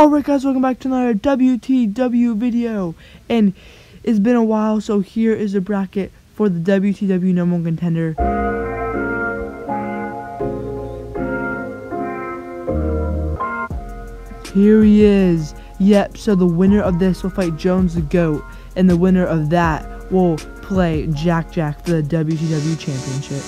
Alright guys, welcome back to another WTW video. And it's been a while, so here is a bracket for the WTW number one contender. Here he is. Yep, so the winner of this will fight Jones the GOAT. And the winner of that will play Jack Jack for the WTW Championship.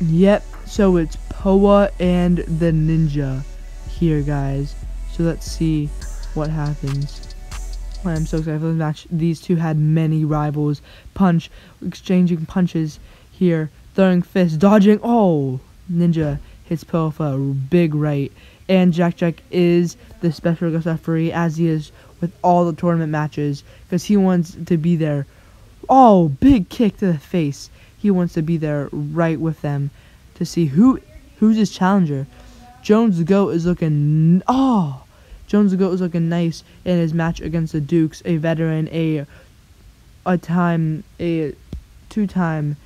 Yep, so it's Poah and the Ninja here, guys. So let's see what happens. I'm so excited for this match. These two had many rivals. Punch, exchanging punches here. Throwing fists, dodging. Oh, Ninja hits Poah for a big right. And Jack Jack is the special guest referee, as he is with all the tournament matches, because he wants to be there. Oh, big kick to the face. He wants to be there right with them to see who who's his challenger. Jones the Goat is looking oh Jones the Goat is looking nice in his match against the Dukes, a veteran, a a time a two time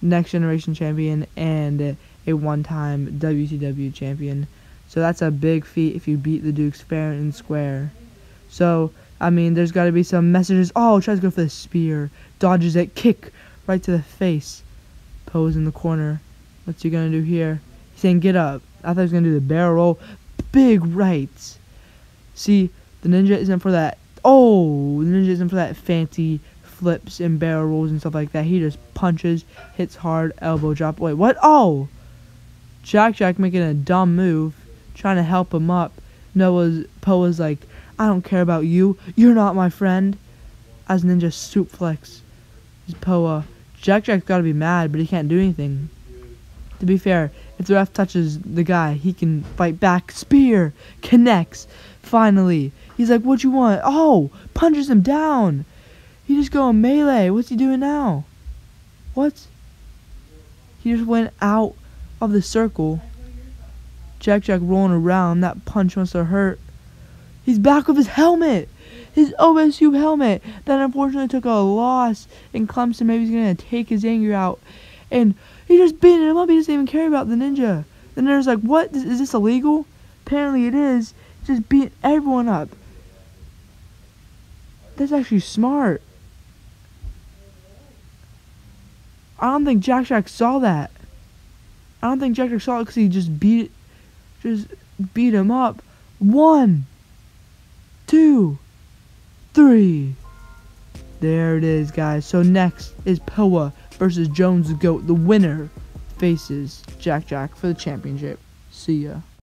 next generation champion and a one time WCW champion. So that's a big feat if you beat the Dukes fair and square. So I mean there's gotta be some messages. Oh tries to go for the spear. Dodges it, kick right to the face. Pose in the corner. What's he gonna do here? He's saying get up. I thought he was gonna do the barrel roll. Big rights. See, the ninja isn't for that. Oh, the ninja isn't for that fancy flips and barrel rolls and stuff like that. He just punches, hits hard, elbow drop. Wait, what? Oh! Jack Jack making a dumb move, trying to help him up. Noah's Poah's like, I don't care about you. You're not my friend. As Ninja suplex his Poah. Jack Jack's gotta be mad, but he can't do anything. To be fair, if the ref touches the guy, he can fight back. Spear connects. Finally, he's like, "What you want?" Oh, punches him down. He just going melee. What's he doing now? What? He just went out of the circle. Jack Jack rolling around. That punch must have hurt. He's back with his helmet. His OSU helmet that unfortunately took a loss in Clemson. Maybe he's going to take his anger out. And he just beating him up. He doesn't even care about the ninja. The ninja's like, what? Is this illegal? Apparently it is. Just beat everyone up. That's actually smart. I don't think Jack Jack saw that. I don't think Jack Jack saw it because he just beat, just beat him up. One, two, three. There it is, guys. So next is Poah versus Jones the Goat. The winner faces Jack Jack for the championship. See ya.